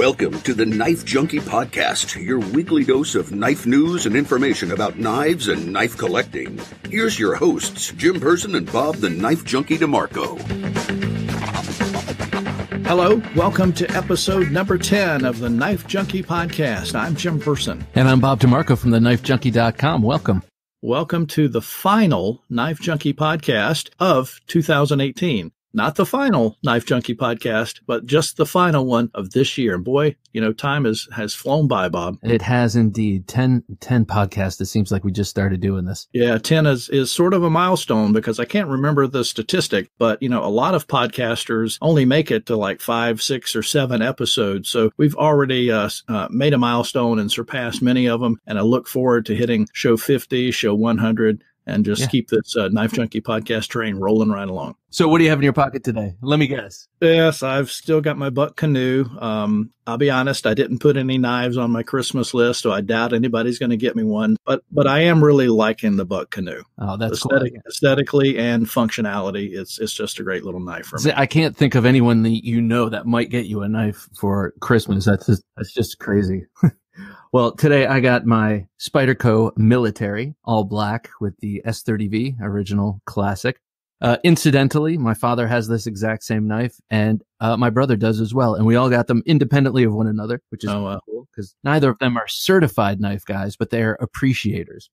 Welcome to the Knife Junkie Podcast, your weekly dose of knife news and information about knives and knife collecting. Here's your hosts, Jim Person and Bob the Knife Junkie DeMarco. Hello, welcome to episode number 10 of the Knife Junkie Podcast. I'm Jim Person. And I'm Bob DeMarco from the knifejunkie.com. Welcome. Welcome to the final Knife Junkie Podcast of 2018 not the final Knife Junkie podcast, but just the final one of this year. And boy, you know, time has, has flown by, Bob. It has indeed. 10, 10 podcasts. It seems like we just started doing this. Yeah. 10 is, is sort of a milestone because I can't remember the statistic, but you know, a lot of podcasters only make it to like five, six or seven episodes. So we've already uh, uh, made a milestone and surpassed many of them. And I look forward to hitting show 50, show 100 and just yeah. keep this uh, Knife Junkie podcast train rolling right along. So, what do you have in your pocket today? Let me guess. Yes, I've still got my buck canoe. Um, I'll be honest, I didn't put any knives on my Christmas list, so I doubt anybody's going to get me one. But but I am really liking the buck canoe. Oh, that's Aesthetic, cool. aesthetically and functionality. It's it's just a great little knife for me. I can't think of anyone that you know that might get you a knife for Christmas. That's just, that's just crazy. Well, today I got my Spyderco military, all black with the S30V original classic. Uh, incidentally, my father has this exact same knife and, uh, my brother does as well. And we all got them independently of one another, which is oh, cool because neither of them are certified knife guys, but they're appreciators.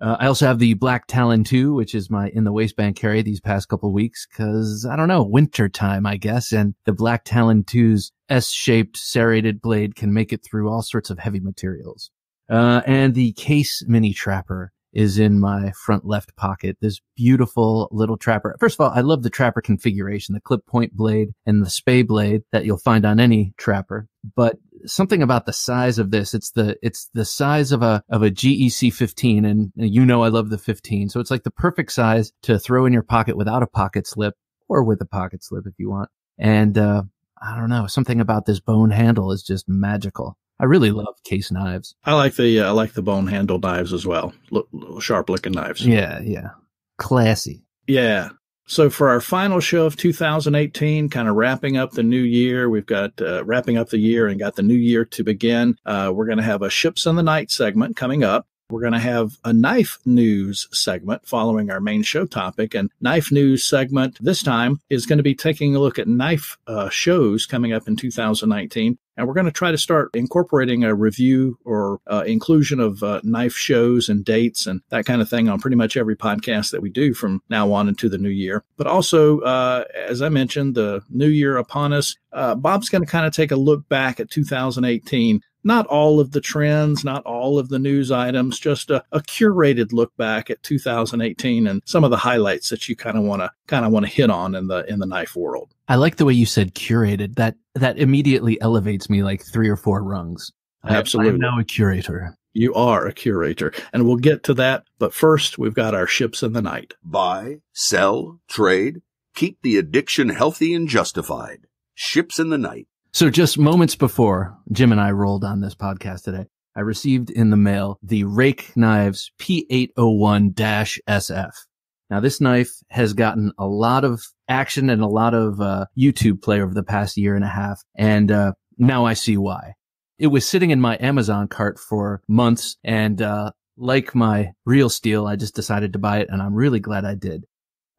Uh, I also have the Black Talon 2, which is my in the waistband carry these past couple weeks because I don't know, winter time, I guess. And the Black Talon 2's S shaped serrated blade can make it through all sorts of heavy materials. Uh, and the case mini trapper is in my front left pocket. This beautiful little trapper. First of all, I love the trapper configuration, the clip point blade and the spay blade that you'll find on any trapper. But something about the size of this, it's the, it's the size of a, of a GEC 15. And you know, I love the 15. So it's like the perfect size to throw in your pocket without a pocket slip or with a pocket slip if you want. And, uh, I don't know, something about this bone handle is just magical. I really love case knives. I like the uh, I like the bone handle knives as well. Look, sharp looking knives. Yeah, yeah. Classy. Yeah. So for our final show of 2018, kind of wrapping up the new year, we've got uh, wrapping up the year and got the new year to begin. Uh, we're going to have a ships in the night segment coming up. We're going to have a knife news segment following our main show topic. And knife news segment this time is going to be taking a look at knife uh, shows coming up in 2019. And we're going to try to start incorporating a review or uh, inclusion of uh, knife shows and dates and that kind of thing on pretty much every podcast that we do from now on into the new year. But also, uh, as I mentioned, the new year upon us, uh, Bob's going to kind of take a look back at 2018 not all of the trends, not all of the news items, just a, a curated look back at 2018 and some of the highlights that you kind of want to kind of want to hit on in the in the knife world. I like the way you said curated. That that immediately elevates me like three or four rungs. Absolutely. I'm now a curator. You are a curator, and we'll get to that. But first, we've got our ships in the night. Buy, sell, trade, keep the addiction healthy and justified. Ships in the night. So just moments before Jim and I rolled on this podcast today, I received in the mail the Ruike Knives P801-SF. Now this knife has gotten a lot of action and a lot of uh, YouTube play over the past year and a half. And uh, now I see why. It was sitting in my Amazon cart for months and uh, like my real steel, I just decided to buy it and I'm really glad I did.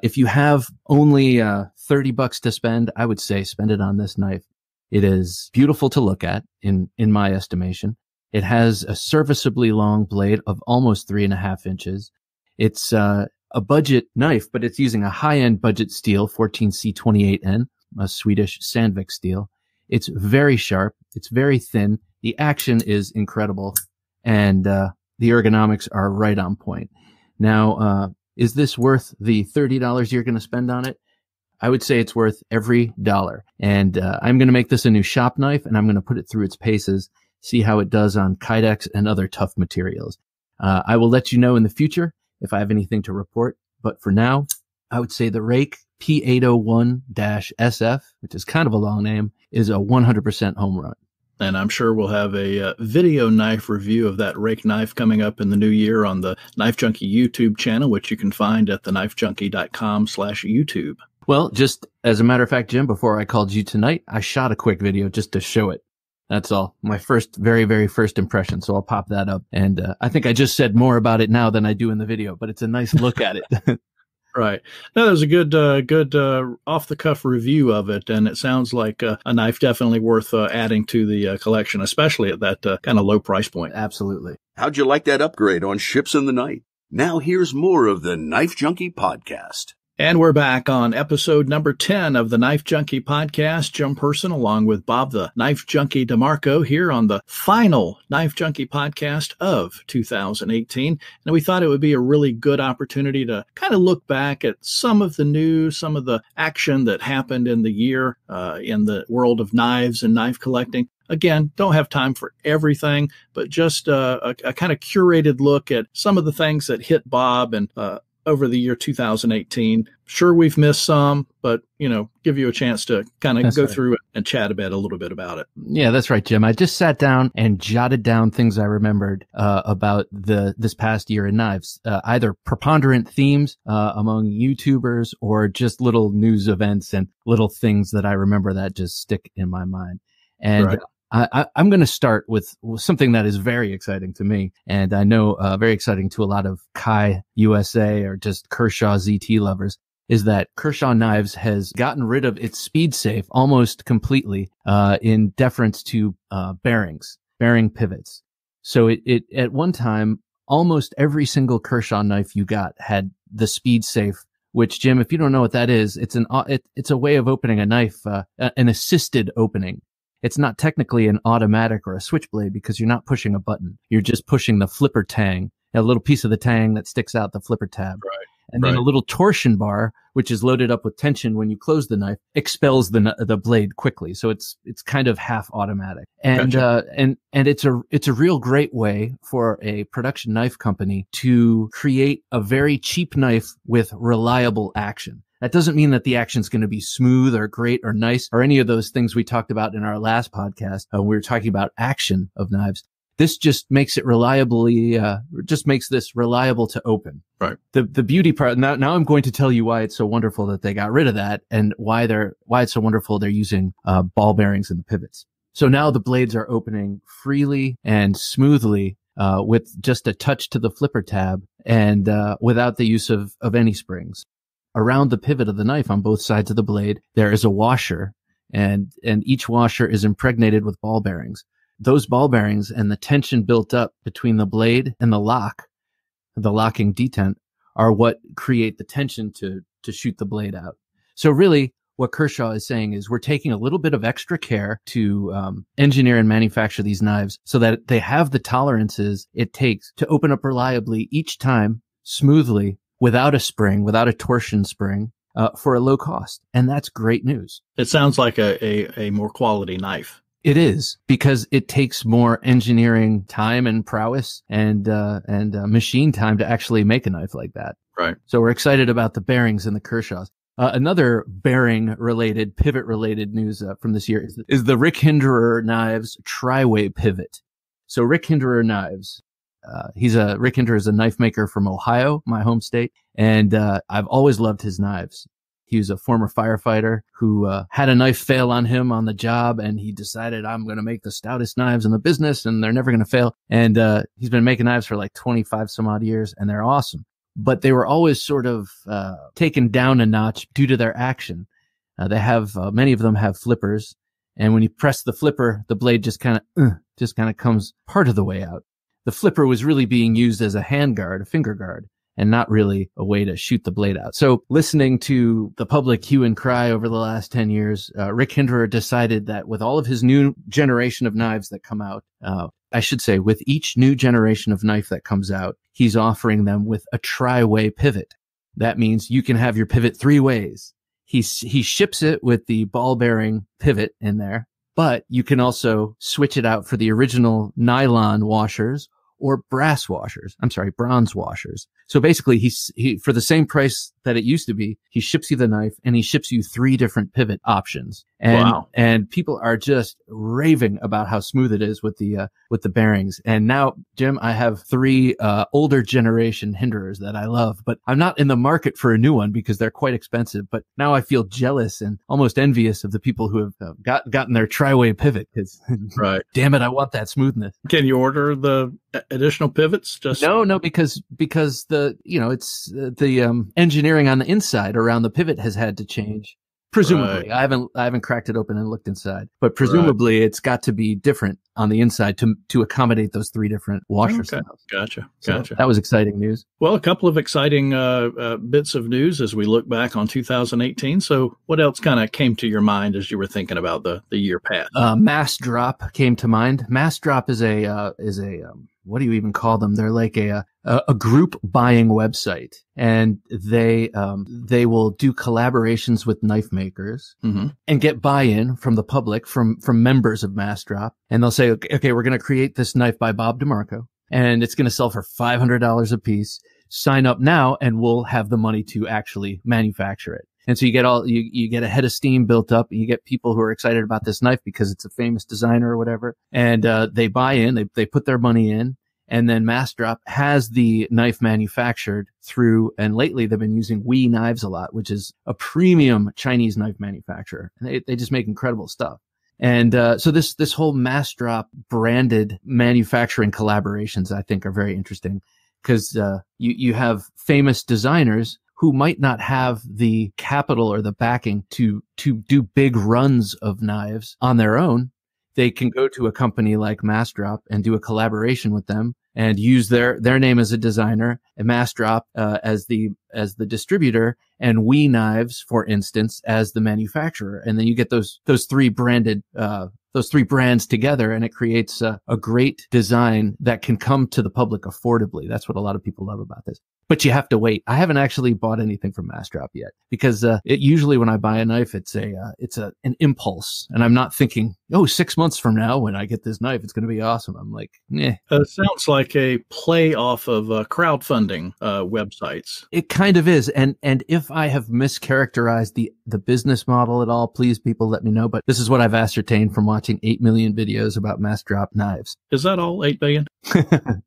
If you have only uh, 30 bucks to spend, I would say spend it on this knife. It is beautiful to look at in, in my estimation. It has a serviceably long blade of almost three and a half inches. It's, uh, a budget knife, but it's using a high end budget steel, 14C28N, a Swedish Sandvik steel. It's very sharp. It's very thin. The action is incredible and, uh, the ergonomics are right on point. Now, uh, is this worth the $30 you're going to spend on it? I would say it's worth every dollar. And uh, I'm going to make this a new shop knife and I'm going to put it through its paces, see how it does on Kydex and other tough materials. Uh, I will let you know in the future if I have anything to report. But for now, I would say the Ruike P801-SF, which is kind of a long name, is a 100% home run. And I'm sure we'll have a uh, video knife review of that Ruike knife coming up in the new year on the Knife Junkie YouTube channel, which you can find at theknifejunkie.com slash YouTube. Well, just as a matter of fact, Jim, before I called you tonight, I shot a quick video just to show it. That's all. My first, very, very first impression. So I'll pop that up. And uh, I think I just said more about it now than I do in the video, but it's a nice look at it. Right. No, there's a good, uh, good uh, off the cuff review of it, and it sounds like uh, a knife definitely worth uh, adding to the uh, collection, especially at that uh, kind of low price point. Absolutely. How'd you like that upgrade on Ships in the Night? Now here's more of the Knife Junkie podcast. And we're back on episode number 10 of the Knife Junkie podcast. Jim Person along with Bob the Knife Junkie DeMarco here on the final Knife Junkie podcast of 2018. And we thought it would be a really good opportunity to kind of look back at some of the news, some of the action that happened in the year uh, in the world of knives and knife collecting. Again, don't have time for everything, but just uh, a, a, kind of curated look at some of the things that hit Bob and uh, over the year 2018. Sure, we've missed some, but you know, give you a chance to kind of go right. through and chat a bit, a little bit about it. Yeah, that's right, Jim. I just sat down and jotted down things I remembered uh, about the this past year in knives, uh, either preponderant themes uh, among YouTubers or just little news events and little things that I remember that just stick in my mind. And right. I, am going to start with, something that is very exciting to me, and I know uh, very exciting to a lot of Kai USA or just Kershaw ZT lovers. Is that Kershaw Knives has gotten rid of its speed safe almost completely uh, in deference to uh, bearings, bearing pivots. So it, it at one time almost every single Kershaw knife you got had the speed safe which Jim, if you don't know what that is, it's an it, it's a way of opening a knife, uh, an assisted opening it's not technically an automatic or a switchblade because you're not pushing a button. You're just pushing the flipper tang, a little piece of the tang that sticks out the flipper tab. Right. And right. then a little torsion bar, which is loaded up with tension when you close the knife, expels the the blade quickly. So it's it's kind of half automatic, and gotcha. uh, and and it's a it's a real great way for a production knife company to create a very cheap knife with reliable action. That doesn't mean that the action is going to be smooth or great or nice or any of those things we talked about in our last podcast. Uh, we were talking about action of knives. This just makes it reliably, uh, just makes this reliable to open. Right. The, the beauty part. Now, now I'm going to tell you why it's so wonderful that they got rid of that and why they're, why it's so wonderful they're using, uh, ball bearings in the pivots. So now the blades are opening freely and smoothly uh, with just a touch to the flipper tab and uh, without the use of, of any springs around the pivot of the knife on both sides of the blade, there is a washer and, and each washer is impregnated with ball bearings. Those ball bearings and the tension built up between the blade and the lock, the locking detent are what create the tension to, to shoot the blade out. So really what Kershaw is saying is we're taking a little bit of extra care to um, engineer and manufacture these knives so that they have the tolerances it takes to open up reliably each time smoothly without a spring, without a torsion spring, uh, for a low cost. And that's great news. It sounds like a, a, a more quality knife. It is because it takes more engineering time and prowess and uh, and uh, machine time to actually make a knife like that. Right. So we're excited about the bearings and the Kershaws. Uh, another bearing related, pivot related news uh, from this year is, is the Rick Hinderer knives tri-way pivot. So Rick Hinderer knives uh, he's a Rick Hinderer is a knife maker from Ohio, my home state, and uh, I've always loved his knives. He was a former firefighter who uh, had a knife fail on him on the job, and he decided I'm going to make the stoutest knives in the business, and they're never going to fail. And uh, he's been making knives for like 25 some odd years, and they're awesome. But they were always sort of uh, taken down a notch due to their action. Uh, they have many of them have flippers, and when you press the flipper, the blade just kind of just kind of comes part of the way out the flipper was really being used as a hand guard, a finger guard, and not really a way to shoot the blade out. So listening to the public hue and cry over the last 10 years, uh, Rick Hinderer decided that with all of his new generation of knives that come out, uh, I should say with each new generation of knife that comes out, he's offering them with a tri-way pivot. That means you can have your pivot three ways. He, he ships it with the ball bearing pivot in there, but you can also switch it out for the original nylon washers or brass washers. I'm sorry, bronze washers. So basically he's, he, for the same price that it used to be, he ships you the knife and he ships you three different pivot options. And, Wow. and people are just raving about how smooth it is with the, uh, with the bearings. And now, Jim, I have three, uh, older generation hinderers that I love, but I'm not in the market for a new one because they're quite expensive. But now I feel jealous and almost envious of the people who have uh, got, gotten their tri-way pivot because Right. damn it, I want that smoothness. Can you order the additional pivots? Just No, no, because because the you know it's uh, the um, engineering on the inside around the pivot has had to change. Presumably, Right. I haven't I haven't cracked it open and looked inside, but presumably it's got to be different on the inside to to accommodate those three different washer Okay. styles. Gotcha. So Gotcha. that was exciting news. Well, a couple of exciting uh, uh, bits of news as we look back on 2018. So, what else kind of came to your mind as you were thinking about the the year past? Uh, Mass Drop came to mind. Mass Drop is a uh, is a um, what do you even call them? They're like a a, a group buying website, and they um, they will do collaborations with knife makers hmm and get buy-in from the public, from from members of Massdrop, and they'll say, okay, okay we're going to create this knife by Bob DeMarco, and it's going to sell for five hundred dollars a piece. Sign up now, and we'll have the money to actually manufacture it. And so you get all you you get a head of steam built up. And you get people who are excited about this knife because it's a famous designer or whatever, and uh, they buy in. They they put their money in, and then Massdrop has the knife manufactured through. And lately, they've been using We Knives a lot, which is a premium Chinese knife manufacturer, and they they just make incredible stuff. And uh, so this this whole Massdrop branded manufacturing collaborations, I think, are very interesting because uh, you you have famous designers who might not have the capital or the backing to to do big runs of knives on their own. They can go to a company like Massdrop and do a collaboration with them and use their their name as a designer and Massdrop uh, as the as the distributor and We Knives, for instance, as the manufacturer. And then you get those those three branded uh, those three brands together, and it creates a, a great design that can come to the public affordably. That's what a lot of people love about this. But you have to wait. I haven't actually bought anything from Massdrop yet because uh, it usually when I buy a knife, it's a uh, it's a an impulse, and I'm not thinking, oh, six months from now when I get this knife, it's going to be awesome. I'm like, eh, Uh, sounds like a play off of uh, crowdfunding uh, websites. It kind of is. And and if I have mischaracterized the the business model at all, please people let me know. But this is what I've ascertained from watching eight million videos about mass drop knives. Is that all? Eight billion?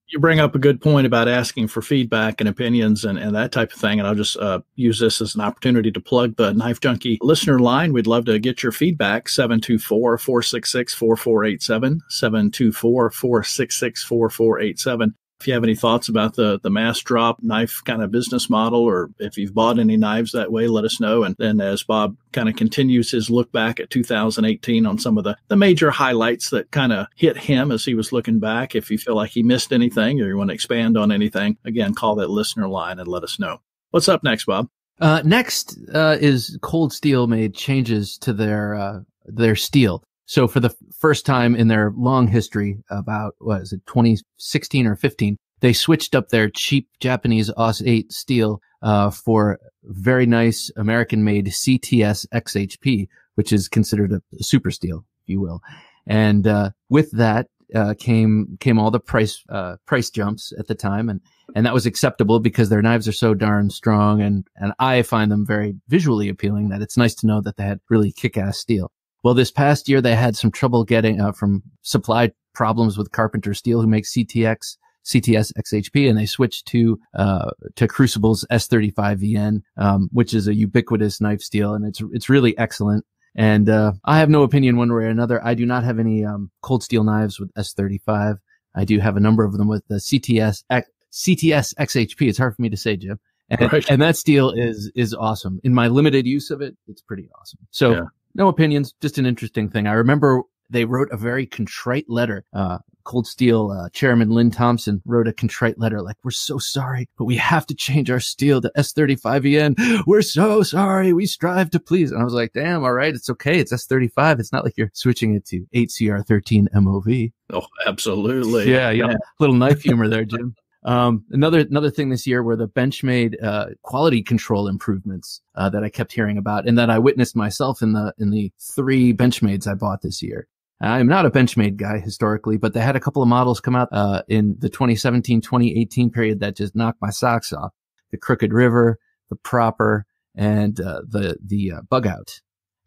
you bring up a good point about asking for feedback and opinions and, and that type of thing. And I'll just uh, use this as an opportunity to plug the Knife Junkie listener line. We'd love to get your feedback 724 466 4487. 724 466 4487. If you have any thoughts about the, the mass drop knife kind of business model, or if you've bought any knives that way, let us know. And then as Bob kind of continues his look back at 2018 on some of the, the major highlights that kind of hit him as he was looking back, if you feel like he missed anything or you want to expand on anything, again, call that listener line and let us know. What's up next, Bob? Uh, next uh, is Cold Steel made changes to their uh, their steel. So for the first time in their long history, about what is it, 2016 or 15, they switched up their cheap Japanese AUS 8 steel uh, for very nice American-made CTS XHP, which is considered a super steel, if you will. And uh, with that uh, came came all the price uh, price jumps at the time, and and that was acceptable because their knives are so darn strong, and and I find them very visually appealing. That it's nice to know that they had really kick-ass steel. Well, this past year they had some trouble getting uh, from supply problems with Carpenter Steel, who makes CTX. CTS XHP, and they switched to uh, to Crucible's S35VN, um, which is a ubiquitous knife steel, and it's it's really excellent. And uh, I have no opinion one way or another. I do not have any um, cold steel knives with S35. I do have a number of them with the CTS X, CTS XHP. It's hard for me to say, Jim. And, Right. and that steel is is awesome. In my limited use of it, it's pretty awesome. So Yeah. No opinions, just an interesting thing. I remember they wrote a very contrite letter. Uh, Cold Steel uh, Chairman Lynn Thompson wrote a contrite letter like, "We're so sorry, but we have to change our steel to S35VN. We're so sorry. We strive to please." And I was like, "Damn, all right, it's okay. It's S35. It's not like you're switching it to 8CR13 MOV." Oh, absolutely. Yeah, yeah, little knife humor there, Jim. Um, another another thing this year were the Benchmade uh, quality control improvements uh, that I kept hearing about, and that I witnessed myself in the in the three Benchmades I bought this year. I'm not a Benchmade guy historically, but they had a couple of models come out uh, in the 2017 2018 period that just knocked my socks off. The Crooked River, the Proper, and uh, the the uh, Bug Out.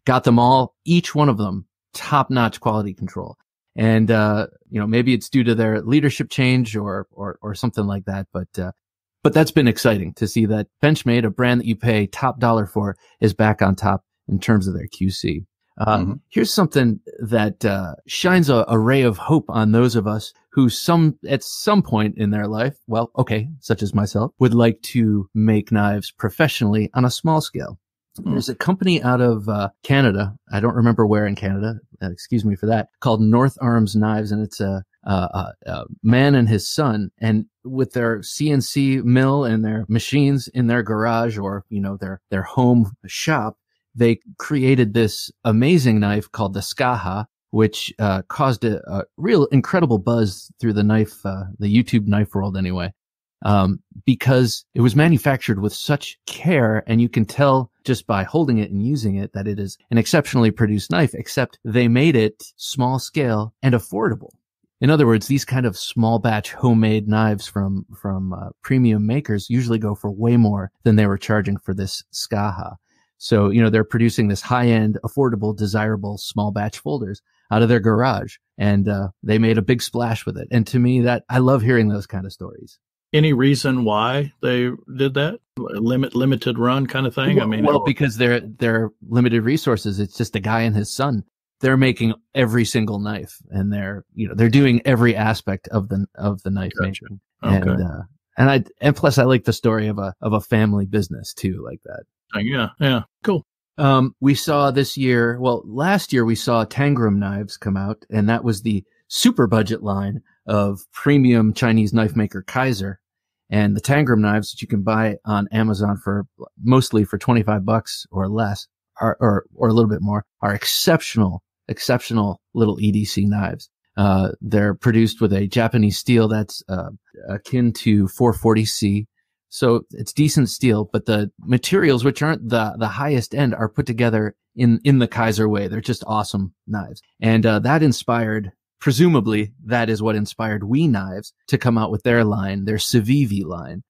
Got them all, each one of them, top notch quality control. And uh, you know, maybe it's due to their leadership change or or or something like that. But uh, but that's been exciting to see that Benchmade, a brand that you pay top dollar for, is back on top in terms of their QC. Uh, mm-hmm. Here's something that uh, shines a, a, ray of hope on those of us who some at some point in their life, well, okay, such as myself, would like to make knives professionally on a small scale. Mm. There's a company out of uh, Canada. I don't remember where in Canada. Uh, excuse me for that. Called North Arms Knives, and it's a, a, a man and his son, and with their CNC mill and their machines in their garage or you know their their home shop they created this amazing knife called the Skaha, which uh, caused a, a, real incredible buzz through the knife, uh, the YouTube knife world anyway, um, because it was manufactured with such care, and you can tell just by holding it and using it that it is an exceptionally produced knife. Except they made it small scale and affordable. In other words, these kind of small batch homemade knives from from uh, premium makers usually go for way more than they were charging for this Skaha. So, you know, they're producing this high end, affordable, desirable small batch folders out of their garage and uh, they made a big splash with it. And to me, that I love hearing those kind of stories. Any reason why they did that? Limit limited run kind of thing. Well, I mean, well, because they're they're limited resources. It's just a guy and his son. They're making every single knife, and they're you know they're doing every aspect of the of the knife gotcha. making. Okay. And uh, and I and plus I like the story of a of a family business too, like that. Yeah, yeah, cool. Um, we saw this year, well, last year we saw Tangram knives come out, and that was the super budget line of premium Chinese knife maker Kizer And the Tangram knives that you can buy on Amazon for mostly for 25 bucks or less, are, or, or a little bit more, are exceptional, exceptional little EDC knives. Uh, they're produced with a Japanese steel that's uh, akin to 440C so it's decent steel, but the materials, which aren't the, the highest end, are put together in, in the Kizer way. They're just awesome knives. And, uh, that inspired, presumably, that is what inspired WE Knives to come out with their line, their Civivi line.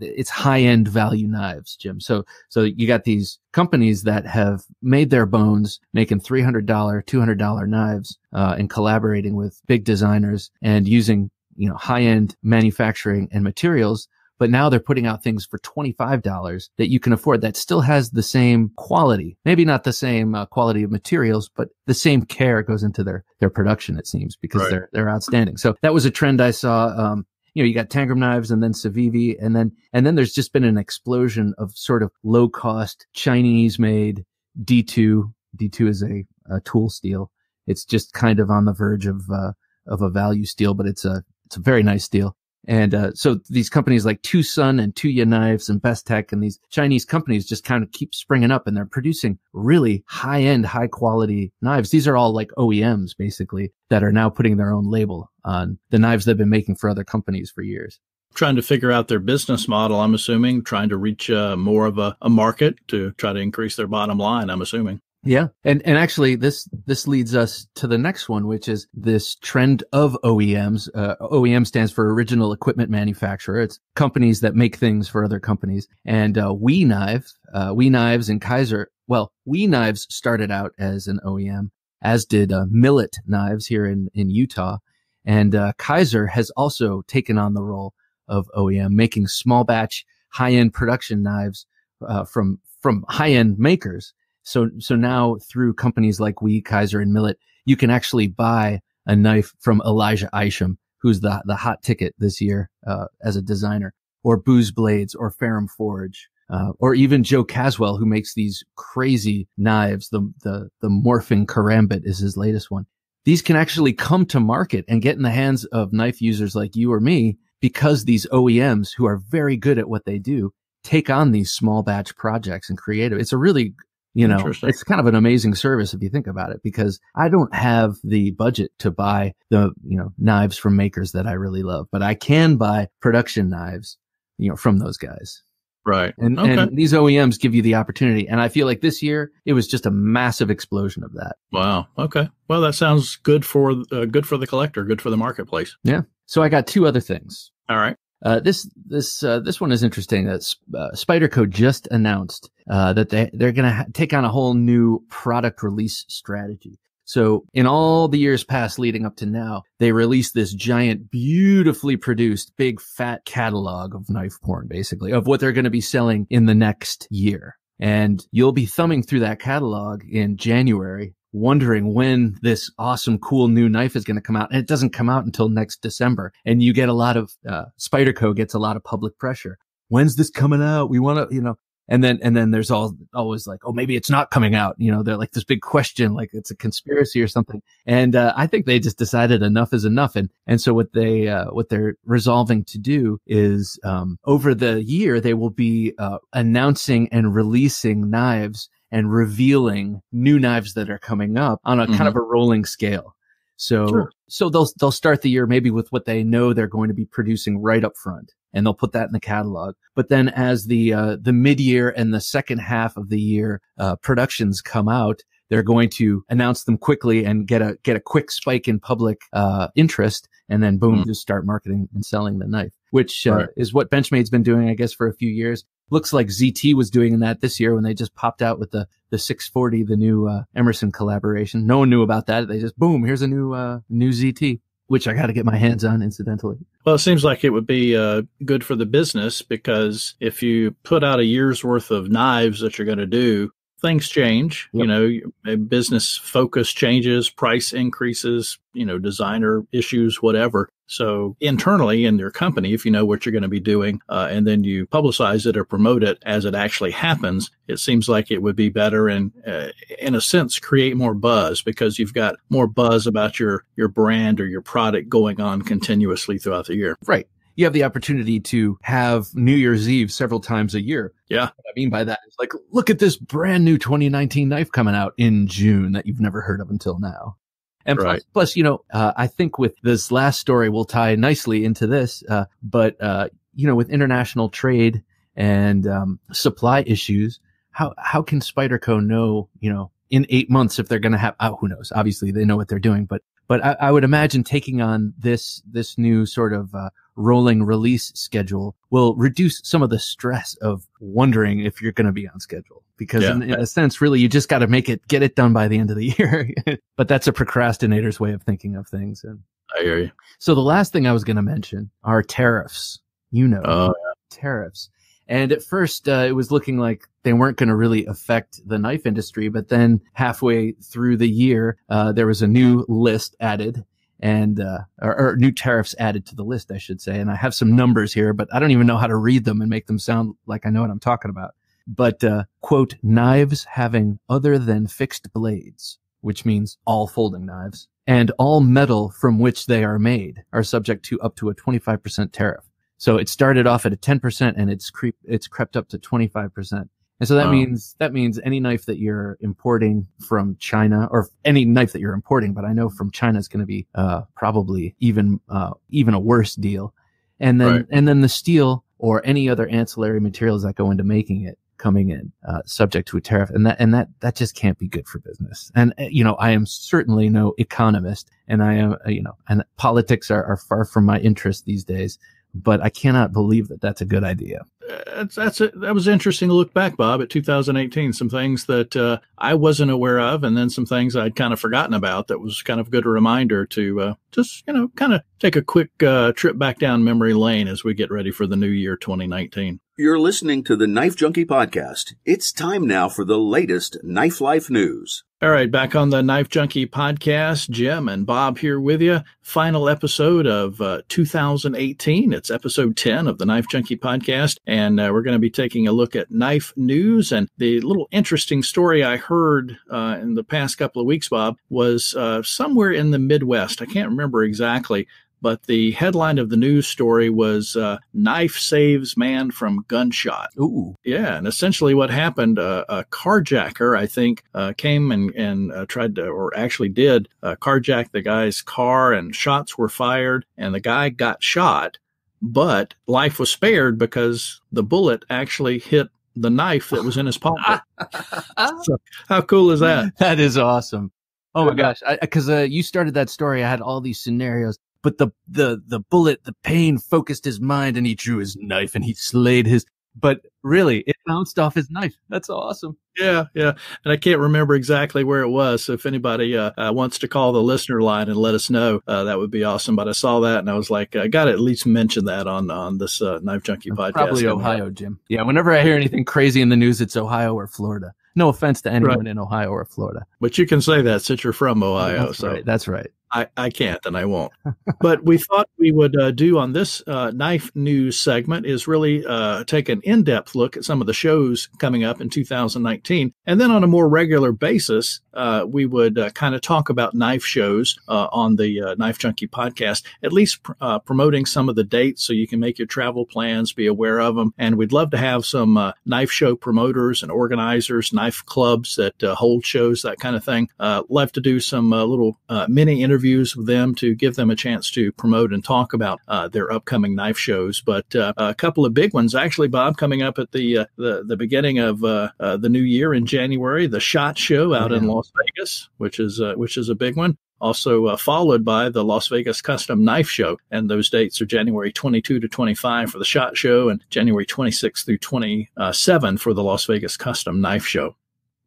It's high end value knives, Jim. So, so you got these companies that have made their bones making $300, $200 knives, uh, and collaborating with big designers and using, you know, high end manufacturing and materials but now they're putting out things for $25 that you can afford that still has the same quality. Maybe not the same uh, quality of materials, but the same care goes into their, their production, it seems, because right. they're, they're outstanding. So that was a trend I saw. Um, you know, you got Tangram knives and then Civivi and then, and then there's just been an explosion of sort of low cost Chinese made D2. D2 is a, a tool steel. It's just kind of on the verge of, uh, of a value steel, but it's a, it's a very nice steel. And uh, so these companies like Twosun and Tuya Knives and Bestech and these Chinese companies just kind of keep springing up and they're producing really high end, high quality knives. These are all like OEMs basically that are now putting their own label on the knives they've been making for other companies for years. Trying to figure out their business model, I'm assuming, trying to reach uh, more of a, a market to try to increase their bottom line, I'm assuming. Yeah. And, and actually this, this leads us to the next one, which is this trend of OEMs. Uh, OEM stands for original equipment manufacturer. It's companies that make things for other companies. And, uh, WE Knife, uh, WE Knives and Kizer, Well, WE Knives started out as an OEM, as did, uh, Millet Knives here in, in Utah. And, uh, Kizer has also taken on the role of OEM, making small batch, high end production knives, uh, from, from high end makers so, so now through companies like WE, Kizer and Millet, you can actually buy a knife from Elijah Isham, who's the, the hot ticket this year, uh, as a designer or Brous Blades or Ferrum Forge. Uh, or even Joe Caswell, who makes these crazy knives. The, the, the morphing karambit is his latest one. These can actually come to market and get in the hands of knife users like you or me because these OEMs who are very good at what they do take on these small batch projects and creative. It's a really you know, it's kind of an amazing service if you think about it, because I don't have the budget to buy the, you know, knives from makers that I really love, but I can buy production knives, you know, from those guys. Right. And, okay. and these OEMs give you the opportunity. And I feel like this year it was just a massive explosion of that. Wow. Okay. Well, that sounds good for uh, good for the collector, good for the marketplace. Yeah. So I got two other things. All right. Uh, this this uh, this one is interesting. That uh, Spyderco just announced uh, that they they're going to ha- take on a whole new product release strategy. So in all the years past leading up to now, they released this giant, beautifully produced, big fat catalog of knife porn, basically, of what they're going to be selling in the next year. And you'll be thumbing through that catalog in January, wondering when this awesome, cool new knife is going to come out. And it doesn't come out until next December. And you get a lot of, uh, Spyderco gets a lot of public pressure. When's this coming out? We want to, you know, and then and then there's all always like oh maybe it's not coming out you know they're like this big question like it's a conspiracy or something and uh, i think they just decided enough is enough and and so what they uh, what they're resolving to do is um, over the year they will be uh, announcing and releasing knives and revealing new knives that are coming up on a mm-hmm. kind of a rolling scale so sure. so they'll they'll start the year maybe with what they know they're going to be producing right up front and they'll put that in the catalog. But then as the uh, the mid year and the second half of the year uh, productions come out, they're going to announce them quickly and get a get a quick spike in public uh, interest, and then boom, mm. just start marketing and selling the knife, which uh, right. is what Benchmade's been doing, I guess, for a few years. Looks like ZT was doing that this year when they just popped out with the the 640, the new uh, Emerson collaboration. No one knew about that. They just boom, here's a new uh, new ZT which I got to get my hands on, incidentally. Well, it seems like it would be uh, good for the business because if you put out a year's worth of knives that you're going to do, things change. Yep. You know, business focus changes, price increases, you know, designer issues, whatever. So internally in your company, if you know what you're going to be doing, uh, and then you publicize it or promote it as it actually happens, it seems like it would be better and, uh, in a sense, create more buzz because you've got more buzz about your your brand or your product going on continuously throughout the year. Right you have the opportunity to have New Year's Eve several times a year. Yeah. What I mean by that is like, look at this brand new 2019 knife coming out in June that you've never heard of until now. And right. plus, plus, you know, uh, I think with this last story we'll tie nicely into this. Uh, but, uh, you know, with international trade and, um, supply issues, how, how can Spyderco know, you know, in eight months if they're going to have, oh, who knows? Obviously they know what they're doing, but, but I, I would imagine taking on this, this new sort of, uh, rolling release schedule will reduce some of the stress of wondering if you're going to be on schedule. Because yeah. in, in, a sense, really, you just got to make it, get it done by the end of the year. but that's a procrastinator's way of thinking of things. And I hear you. So the last thing I was going to mention are tariffs. You know, uh, tariffs. And at first, uh, it was looking like they weren't going to really affect the knife industry. But then halfway through the year, uh, there was a new list added and uh, or, or, new tariffs added to the list, I should say. And I have some numbers here, but I don't even know how to read them and make them sound like I know what I'm talking about. But uh, quote, knives having other than fixed blades, which means all folding knives, and all metal from which they are made are subject to up to a 25% tariff. So it started off at a 10% and it's creep, it's crept up to 25%. And so that um, means that means any knife that you're importing from China, or any knife that you're importing, but I know from China is going to be uh, probably even uh, even a worse deal. And then right. and then the steel or any other ancillary materials that go into making it coming in uh, subject to a tariff, and that and that that just can't be good for business. And uh, you know, I am certainly no economist, and I am uh, you know, and politics are, are far from my interest these days but I cannot believe that that's a good idea. That's that's a, that was interesting to look back, Bob, at 2018. Some things that uh, I wasn't aware of, and then some things I'd kind of forgotten about. That was kind of a good reminder to uh, just you know kind of take a quick uh, trip back down memory lane as we get ready for the new year 2019. You're listening to the Knife Junkie podcast. It's time now for the latest Knife Life news. All right, back on the Knife Junkie podcast, Jim and Bob here with you. Final episode of uh, 2018. It's episode 10 of the Knife Junkie podcast, and uh, we're going to be taking a look at knife news. And the little interesting story I heard uh, in the past couple of weeks, Bob, was uh, somewhere in the Midwest. I can't remember exactly, but the headline of the news story was uh, "Knife Saves Man from Gunshot." Ooh, yeah, and essentially what happened: uh, a carjacker, I think, uh, came and and uh, tried to, or actually did, uh, carjack the guy's car, and shots were fired, and the guy got shot but life was spared because the bullet actually hit the knife that was in his pocket. so how cool is that? That is awesome. Oh my gosh! Because uh, you started that story, I had all these scenarios, but the the the bullet, the pain focused his mind, and he drew his knife and he slayed his. But really, it bounced off his knife. That's awesome. Yeah, yeah. And I can't remember exactly where it was. So if anybody uh, uh, wants to call the listener line and let us know, uh, that would be awesome. But I saw that and I was like, I got to at least mention that on on this uh, Knife Junkie podcast. Probably Ohio, Jim. Yeah. Whenever I hear anything crazy in the news, it's Ohio or Florida. No offense to anyone right. in Ohio or Florida. But you can say that since you're from Ohio. That's so right. That's right. I, I can't and I won't. but we thought we would uh, do on this uh, knife news segment is really uh, take an in depth look at some of the shows coming up in 2019. And then on a more regular basis, uh, we would uh, kind of talk about knife shows uh, on the Knife Junkie podcast, at least pr- promoting some of the dates so you can make your travel plans, be aware of them. And we'd love to have some knife show promoters and organizers, knife clubs that hold shows, that kind of thing. love to do some little mini interviews interviews with them to give them a chance to promote and talk about uh, their upcoming knife shows. But uh, a couple of big ones, actually, Bob, coming up at the uh, the, the beginning of uh, uh, the new year in January, the Shot Show out yeah. in Las Vegas, which is which is a big one also uh, followed by the Las Vegas Custom Knife Show. And those dates are January 22 to 25 for the SHOT Show and January 26 through 27 for the Las Vegas Custom Knife Show.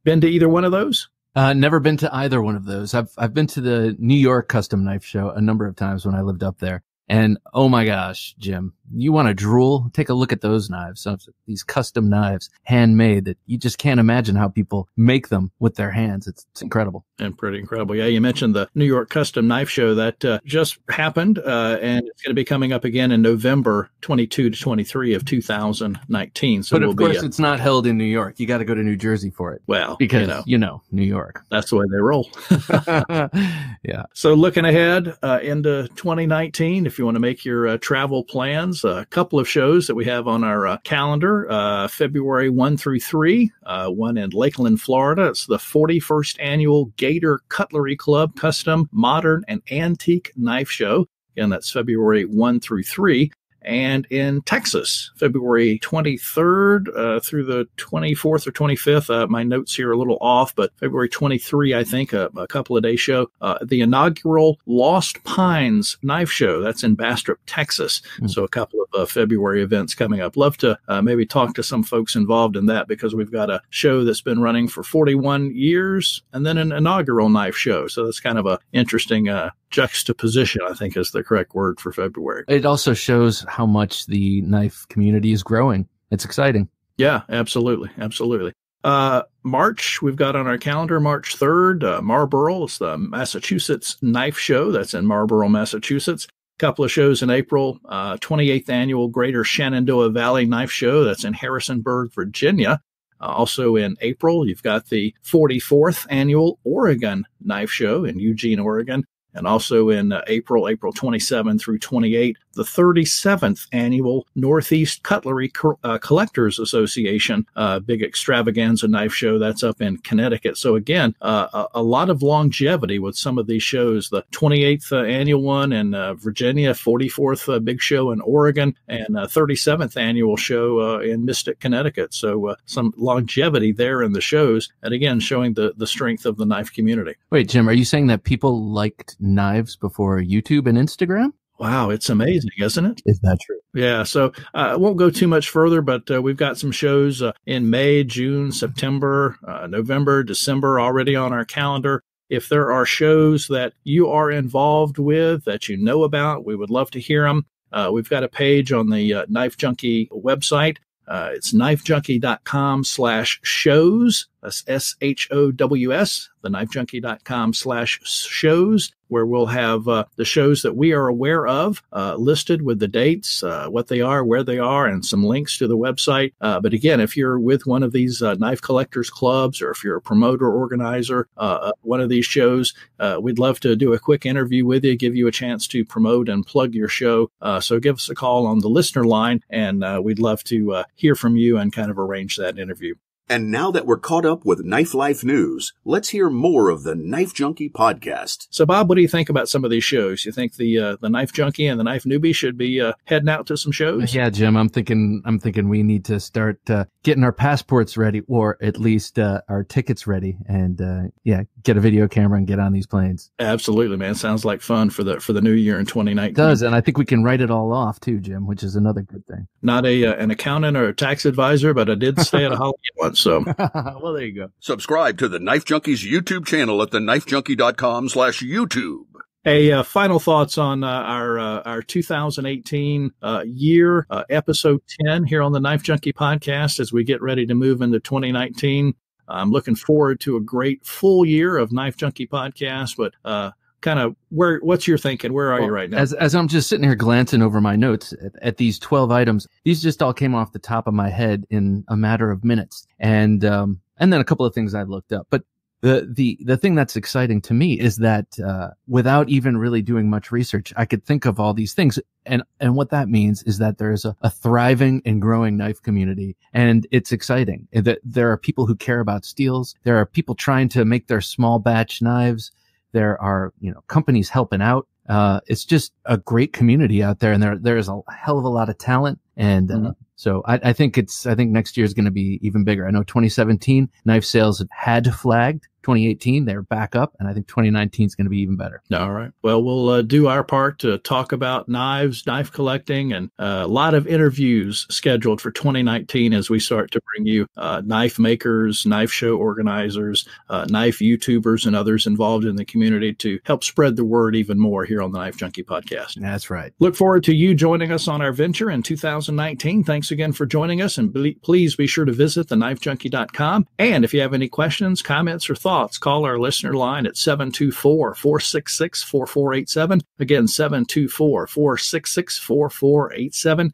Been to either one of those? Uh, never been to either one of those. I've I've been to the New York Custom Knife Show a number of times when I lived up there, and oh my gosh, Jim, you want to drool? Take a look at those knives. These custom knives, handmade that you just can't imagine how people make them with their hands. It's, it's incredible. And pretty incredible. Yeah. You mentioned the New York Custom Knife Show that uh, just happened. Uh, and it's going to be coming up again in November 22 to 23 of 2019. So but of course, a, it's not held in New York. You got to go to New Jersey for it. Well, because, you know, you know New York. That's the way they roll. yeah. So looking ahead uh, into 2019, if you want to make your uh, travel plans, a couple of shows that we have on our uh, calendar uh, February 1 through 3, uh, one in Lakeland, Florida. It's the 41st annual Gator Cutlery Club Custom Modern and Antique Knife Show. Again, that's February 1 through 3 and in Texas, February 23rd uh, through the 24th or 25th. Uh, my notes here are a little off, but February 23, I think, a, a couple of day show. Uh, the inaugural Lost Pines Knife Show. That's in Bastrop, Texas. Mm-hmm. So a couple of uh, February events coming up. Love to uh, maybe talk to some folks involved in that because we've got a show that's been running for 41 years and then an inaugural knife show. So that's kind of a interesting uh, juxtaposition, I think is the correct word for February. It also shows how much the knife community is growing. It's exciting. Yeah, absolutely. Absolutely. Uh, March, we've got on our calendar March 3rd, uh, Marlboro. It's the Massachusetts Knife Show. That's in Marlboro, Massachusetts. Couple of shows in April, uh, 28th annual Greater Shenandoah Valley Knife Show. That's in Harrisonburg, Virginia. Uh, also in April, you've got the 44th annual Oregon Knife Show in Eugene, Oregon and also in uh, April, April 27 through 28, the 37th annual Northeast Cutlery Co- uh, Collectors Association uh, big extravaganza knife show that's up in Connecticut. So again, uh, a, a, lot of longevity with some of these shows. The 28th uh, annual one in uh, Virginia, 44th big show in Oregon, and 37th annual show in Mystic, Connecticut. So some longevity there in the shows, and again showing the the strength of the knife community. Wait, Jim, are you saying that people liked knives before YouTube and Instagram? Wow, it's amazing, isn't it? Is that true? Yeah. So uh, I won't go too much further, but uh, we've got some shows uh, in May, June, September, uh, November, December already on our calendar. If there are shows that you are involved with that you know about, we would love to hear them. Uh, we've got a page on the uh, Knife Junkie website. it's knifejunkie.com slash shows. That's S H O W S, theknifejunkie.com slash shows where we'll have uh, the shows that we are aware of uh, listed with the dates, uh, what they are, where they are, and some links to the website. Uh, but again, if you're with one of these uh, knife collectors clubs or if you're a promoter organizer, uh, one of these shows, we'd love to do a quick interview with you, give you a chance to promote and plug your show. so give us a call on the listener line, and we'd love to hear from you and kind of arrange that interview. And now that we're caught up with Knife Life news, let's hear more of the Knife Junkie podcast. So, Bob, what do you think about some of these shows? You think the uh, the Knife Junkie and the Knife Newbie should be uh, heading out to some shows? Yeah, Jim, I'm thinking I'm thinking we need to start uh, getting our passports ready, or at least uh, our tickets ready, and uh, yeah, get a video camera and get on these planes. Absolutely, man. Sounds like fun for the for the new year in 2019. It does, and I think we can write it all off too, Jim, which is another good thing. Not a uh, an accountant or a tax advisor, but I did stay at a holiday once, so. well, there you go. Subscribe to the Knife Junkies YouTube channel at theknifejunkie.com slash YouTube. Hey, uh, final thoughts on uh, our uh, our 2018 uh, year, uh, episode 10 here on the Knife Junkie podcast as we get ready to move into 2019. I'm looking forward to a great full year of Knife Junkie podcast, but uh, kind of where what's your thinking? Where are well, you right now? as, as i'm just sitting here glancing over my notes at, at, these 12 items these just all came off the top of my head in a matter of minutes. And um and then a couple of things i looked up but the the the thing that's exciting to me is that uh, without even really doing much research, I could think of all these things, and and what that means is that there is a, a thriving and growing knife community, and it's exciting that there are people who care about steels. There are people trying to make their small batch knives. There are you know companies helping out. Uh, it's just a great community out there, and there there is a hell of a lot of talent, and uh, mm-hmm. So I, I, think it's, I think next year is going to be even bigger. I know 2017 knife sales had flagged 2018, they're back up, and I think 2019 is going to be even better. All right. Well, we'll uh, do our part to talk about knives, knife collecting, and uh, a lot of interviews scheduled for 2019 as we start to bring you uh, knife makers, knife show organizers, uh, knife YouTubers, and others involved in the community to help spread the word even more here on the Knife Junkie podcast. That's right. Look forward to you joining us on our venture in 2019. Thanks again for joining us, and please be sure to visit theknifejunkie.com. And if you have any questions, comments, or thoughts, thoughts, call our listener line at 724 466 4487. Again, 724 466 4487.